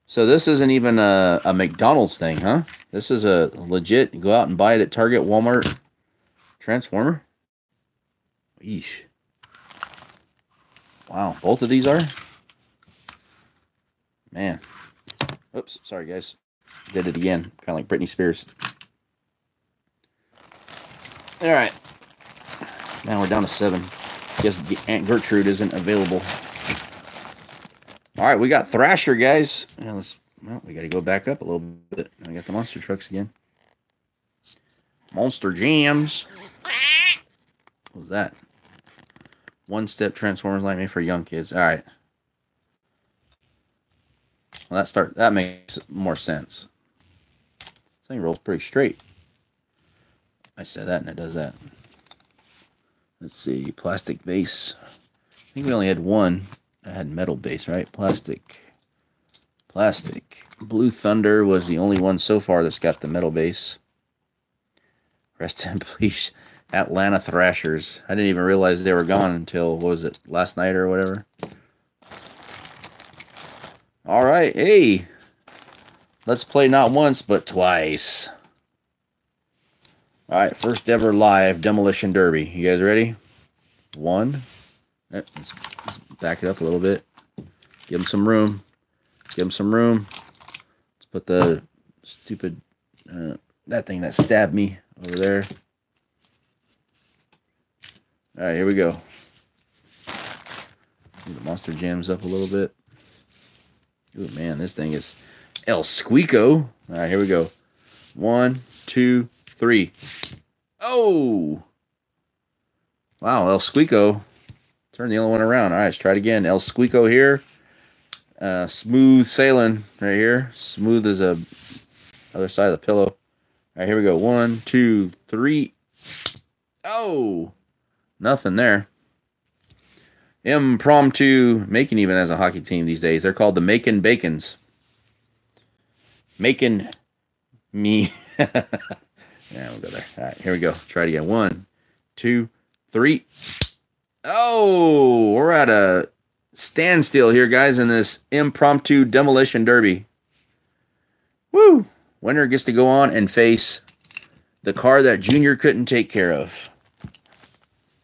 So this isn't even a, a McDonald's thing, huh? This is a legit, go out and buy it at Target, Walmart, Transformer. Yeesh. Wow, both of these are? Man. Oops, sorry guys. Did it again. Kind of like Britney Spears. All right. Now we're down to seven. Guess Aunt Gertrude isn't available. All right, we got Thrasher, guys. Now let's. Well, we got to go back up a little bit. I got the monster trucks again. Monster Jams. What was that? One step Transformers like me for young kids. All right. Well, that start that makes more sense. This thing rolls pretty straight. I said that and it does that. Let's see, plastic base. I think we only had one that had metal base, right? Plastic. Plastic. Blue Thunder was the only one so far that's got the metal base. Rest in <laughs> peace, Atlanta Thrashers. I didn't even realize they were gone until, what was it, last night or whatever? All right, hey. Let's play not once, but twice. All right, first ever live Demolition Derby. You guys ready? One. Let's, let's back it up a little bit. Give them some room. Give them some room. Let's put the stupid, uh, that thing that stabbed me over there. All right, here we go. the monster jams up a little bit. Oh man, this thing is El Squeako. All right, here we go. One, two, three. Oh! Wow, El Squeako. Turn the other one around. All right, let's try it again. El Squeako here. Uh, smooth sailing right here. Smooth as a other side of the pillow. All right, here we go. One, two, three. Oh! Nothing there. Impromptu Macon even as a hockey team these days. They're called the Macon Bacons. Macon me. <laughs> Yeah, we'll go there. All right, here we go. Try it again. One, two, three. Oh, we're at a standstill here, guys, in this impromptu demolition derby. Woo! Winner gets to go on and face the car that Junior couldn't take care of.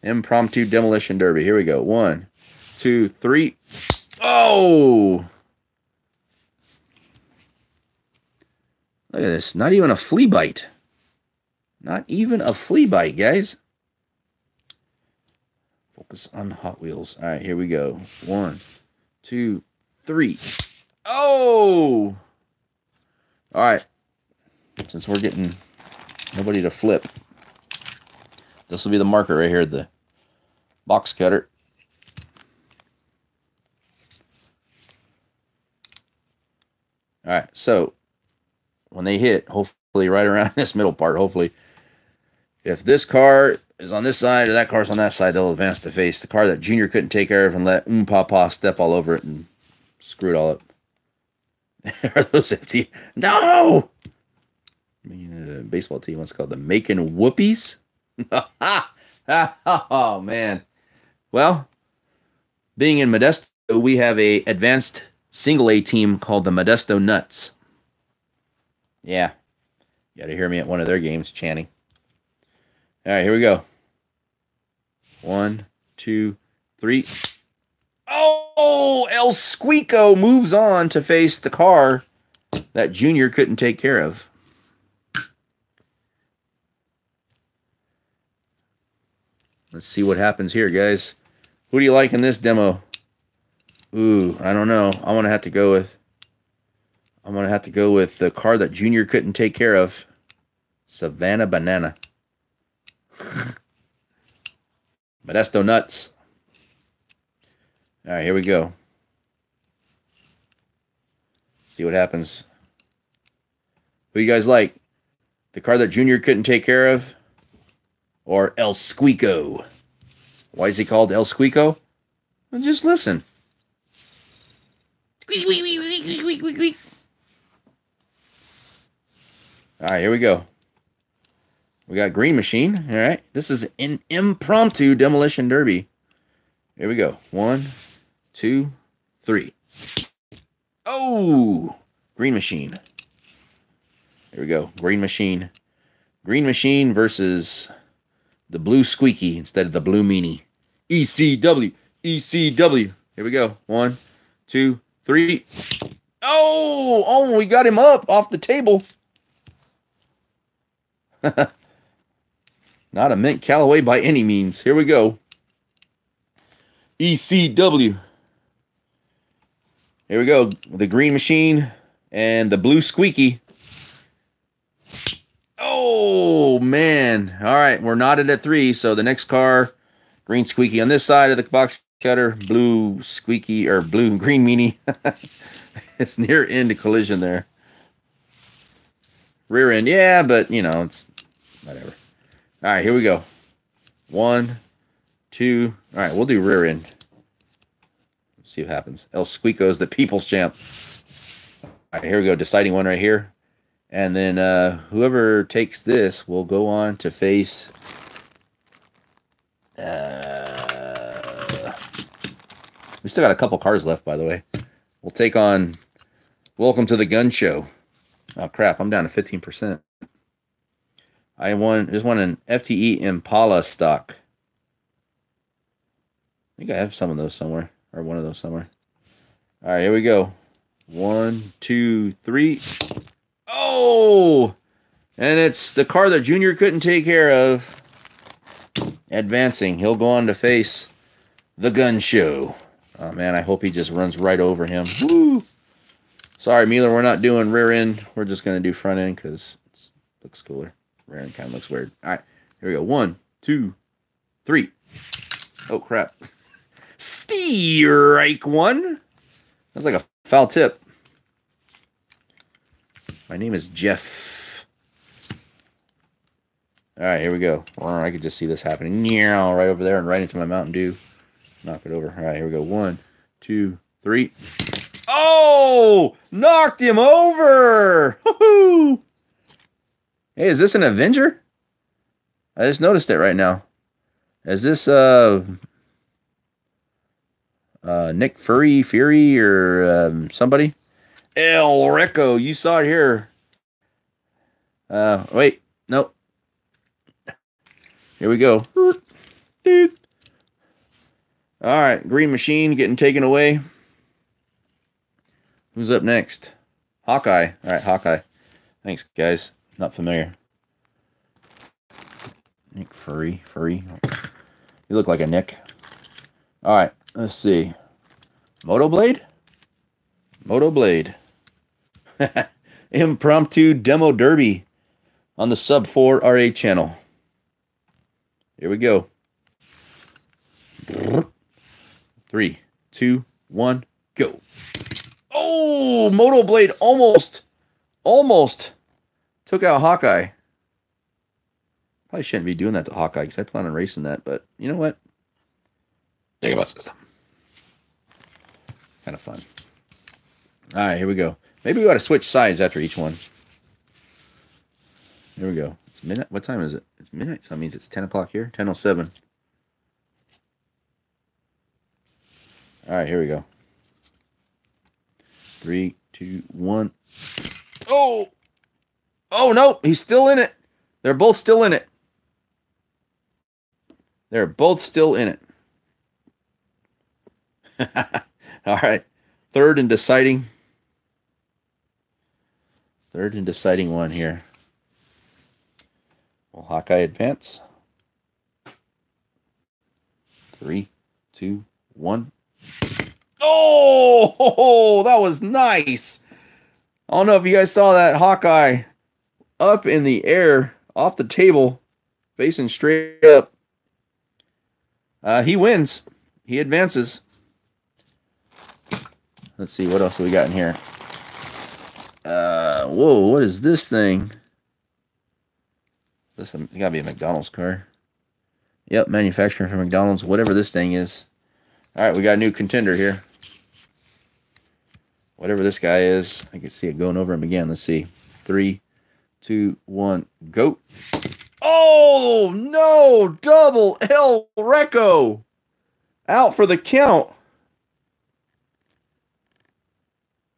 Impromptu demolition derby. Here we go. One, two, three. Oh! Look at this. Not even a flea bite. Not even a flea bite, guys. Focus on Hot Wheels. All right, here we go. One, two, three. Oh! All right. Since we're getting nobody to flip, this will be the marker right here, the box cutter. All right, so when they hit, hopefully right around <laughs> this middle part, hopefully if this car is on this side or that car's on that side, they'll advance to face the car that Junior couldn't take care of and let um papa step all over it and screw it all up. <laughs> Are those empty? No! Mean, uh, baseball team, what's called the Macon Whoopies? <laughs> oh, man. Well, being in Modesto, we have a advanced single A team called the Modesto Nuts. Yeah. You got to hear me at one of their games chanting. All right, here we go. One, two, three. Oh, El Squeako moves on to face the car that Junior couldn't take care of. Let's see what happens here, guys. Who do you like in this demo? Ooh, I don't know. I'm going to have to go with... I'm going to have to go with the car that Junior couldn't take care of. Savannah Banana. <laughs> Modesto nuts. All right, here we go. See what happens. Who you guys like? The car that Junior couldn't take care of? Or El Squeako? Why is he called El Squeako? Well, just listen. All right, here we go. We got Green Machine. All right. This is an impromptu demolition derby. Here we go. One, two, three. Oh, Green Machine. Here we go. Green Machine. Green Machine versus the blue squeaky instead of the blue meanie. ECW, ECW. Here we go. One, two, three. Oh, oh, we got him up off the table. <laughs> Not a mint Callaway by any means. Here we go. ECW. Here we go. The green machine and the blue squeaky. Oh, man. All right. We're knotted at three. So the next car, green squeaky on this side of the box cutter, blue squeaky or blue and green meanie. <laughs> it's near end to collision there. Rear end, yeah, but you know, it's whatever. All right, here we go. One, two. All right, we'll do rear end. Let's see what happens. El Squeako's the people's champ. All right, here we go. Deciding one right here. And then uh, whoever takes this will go on to face. Uh, we still got a couple cars left, by the way. We'll take on Welcome to the Gun Show. Oh crap! I'm down to 15%. I won. Just won an FTE Impala stock. I think I have some of those somewhere, or one of those somewhere. All right, here we go. One, two, three. Oh! And it's the car that Junior couldn't take care of. Advancing. He'll go on to face the gun show. Oh, man, I hope he just runs right over him. Woo! Sorry, Mueller, we're not doing rear end. We're just going to do front end because it looks cooler. Rear end kind of looks weird. All right, here we go. One, two, three. Oh, crap. <laughs> Strike one. That's like a foul tip. My name is Jeff. All right, here we go. I could just see this happening. Yeah, right over there and right into my Mountain Dew. Knock it over. All right, here we go. One, two, three. Oh, knocked him over. Hey, is this an Avenger? I just noticed it right now. Is this uh, uh Nick Fury, Fury, or um, somebody? El Reco, you saw it here. Uh, wait, nope. Here we go. Dude. All right, Green Machine getting taken away. Who's up next? Hawkeye. All right, Hawkeye. Thanks, guys. Not familiar. Nick Furry. Furry. You look like a Nick. All right, let's see. Moto Blade? Moto Blade. <laughs> Impromptu Demo Derby on the Sub 4 RA channel. Here we go. Three, two, one, go. Oh, Moto Blade almost, almost took out Hawkeye. Probably shouldn't be doing that to Hawkeye because I plan on racing that, but you know what? Think about system. Kind of fun. All right, here we go. Maybe we ought to switch sides after each one. Here we go. It's midnight. What time is it? It's midnight. So that means it's 10 o'clock here. 10.07. All right, here we go. Three, two, one. Oh! Oh, no. He's still in it. They're both still in it. They're both still in it. <laughs> All right. Third and deciding. Third and deciding one here. Will Hawkeye advance? Three, two, one. Oh, <laughs> that was nice. I don't know if you guys saw that Hawkeye up in the air off the table, facing straight up. Uh, he wins. He advances. Let's see what else we got in here. Uh, whoa, what is this thing? This has gotta be a McDonald's car. Yep, manufacturing for McDonald's, whatever this thing is. All right, we got a new contender here. Whatever this guy is, I can see it going over him again. Let's see. Three, two, one, go. Oh, no. Double El Reco. Out for the count.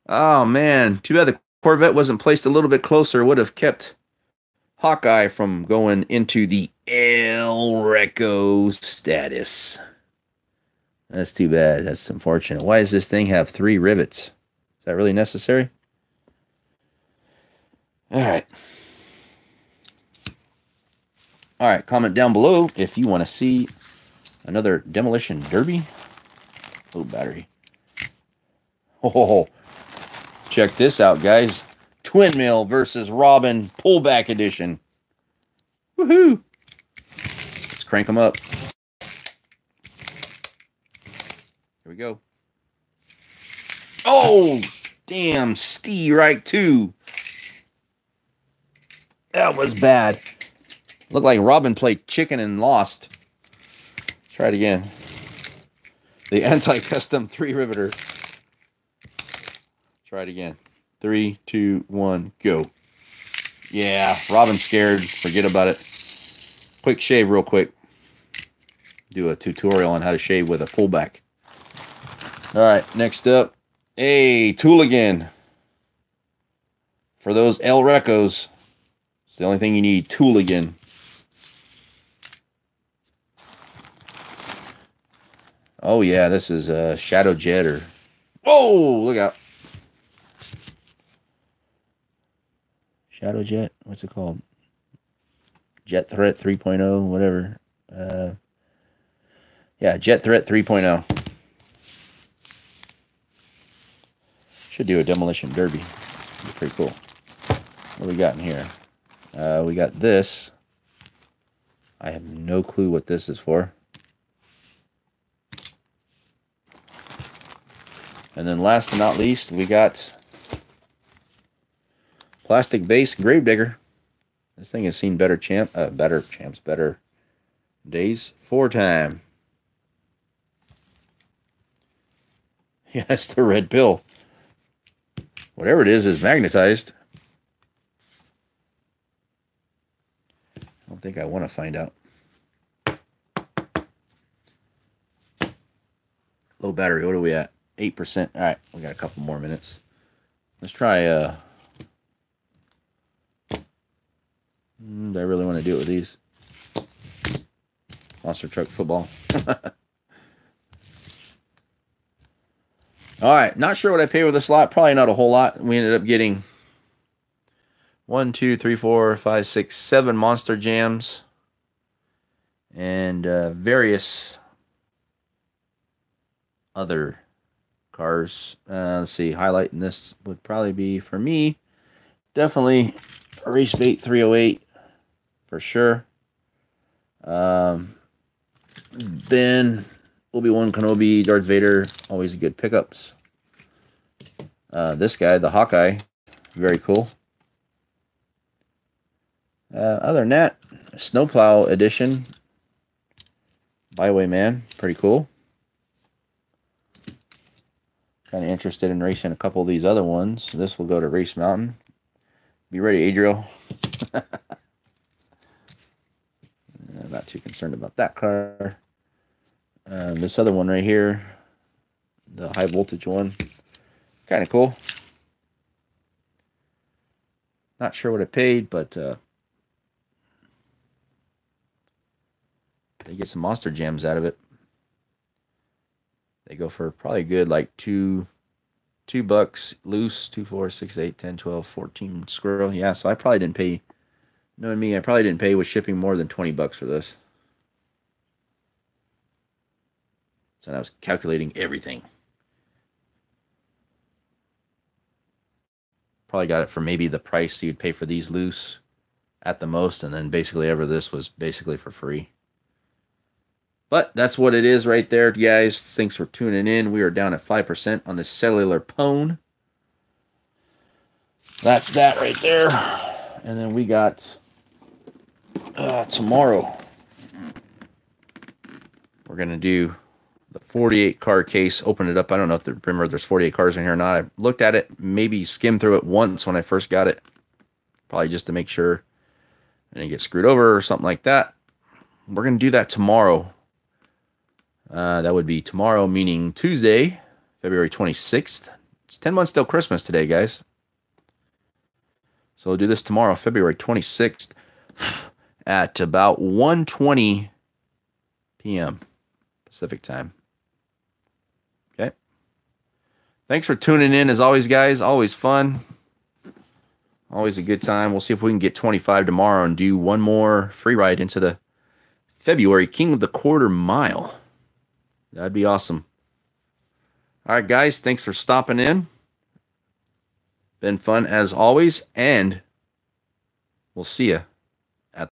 Oh, man. Too bad the Corvette wasn't placed a little bit closer. Would have kept Hawkeye from going into the El Reco status. That's too bad. That's unfortunate. Why does this thing have three rivets? Is that really necessary? All right. All right. Comment down below if you want to see another demolition derby. Oh, battery. Oh, check this out, guys. Twin Mill versus Robin pullback edition. Woohoo! Let's crank them up. Here we go. Oh, damn, Steve right too. That was bad. Looked like Robin played chicken and lost. Try it again. The <laughs> anti-custom three riveter. Try it again. Three, two, one, go. Yeah, Robin's scared. Forget about it. Quick shave real quick. Do a tutorial on how to shave with a pullback. All right, next up. Hey, tool again. For those El Recos, it's the only thing you need, tool again. Oh yeah, this is a Shadow Jet or... Whoa, look out. Shadow Jet, what's it called? Jet Threat 3.0, whatever. Uh, yeah, Jet Threat 3.0. Should do a demolition derby. Be pretty cool. What we got in here? Uh, we got this. I have no clue what this is for. And then last but not least, we got plastic base Grave Digger. This thing has seen better champ, uh, better champs, better days. Four time. <laughs> Yes, the red pill. Whatever it is is magnetized. I don't think I want to find out. Low battery. What are we at? 8%. All right, we got a couple more minutes. Let's try uh Mm, I really want to do it with these? Monster truck football. <laughs> All right, not sure what I paid with this lot. Probably not a whole lot. We ended up getting one, two, three, four, five, six, seven monster jams and uh, various other cars. Uh, let's see, highlighting this would probably be for me definitely Race Bait 308 for sure. Um, Ben, Obi Wan Kenobi, Darth Vader, always good pickups. Uh, this guy, the Hawkeye, very cool. Uh, other than that, Snowplow Edition, Byway Man, pretty cool. Kind of interested in racing a couple of these other ones. This will go to Race Mountain. Be ready, Adriel. <laughs> not too concerned about that car. Um, this other one right here, the high voltage one, kind of cool. Not sure what it paid, but uh, they get some monster gems out of it. They go for probably good like two two bucks loose, two, four, six, eight, ten, twelve, fourteen squirrel. Yeah, so I probably didn't pay Knowing me, I probably didn't pay with shipping more than 20 bucks for this. So I was calculating everything. Probably got it for maybe the price you'd pay for these loose at the most, and then basically ever this was basically for free. But that's what it is right there, guys. Thanks for tuning in. We are down at 5% on the cellular pone. That's that right there. And then we got uh, tomorrow we're gonna do the 48 car case. Open it up. I don't know if the, remember there's 48 cars in here or not. I looked at it, maybe skimmed through it once when I first got it, probably just to make sure I didn't get screwed over or something like that. We're gonna do that tomorrow. Uh, that would be tomorrow, meaning Tuesday, February 26th. It's 10 months till Christmas today, guys. So we'll do this tomorrow, February 26th. At about 1:20 p.m. Pacific time. Okay. Thanks for tuning in as always guys. Always fun. Always a good time. We'll see if we can get 25 tomorrow and do one more free ride into the February King of the Quarter Mile. That'd be awesome. All right, guys, thanks for stopping in. Been fun as always, and we'll see you